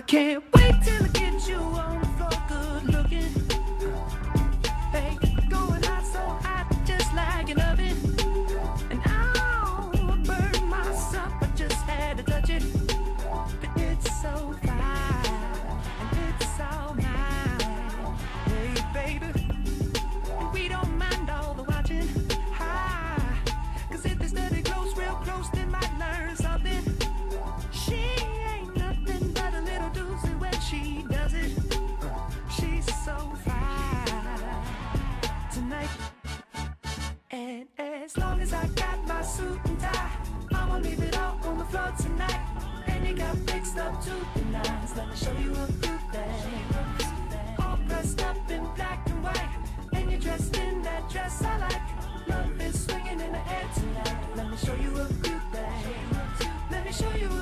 I can't wait till As long as I got my suit and tie, I'ma leave it all on the floor tonight. And you got fixed up to the nines. Let me show you a good thing. All dressed up in black and white, and you're dressed in that dress I like. Love is swinging in the air tonight. Let me show you a good thing. Let me show you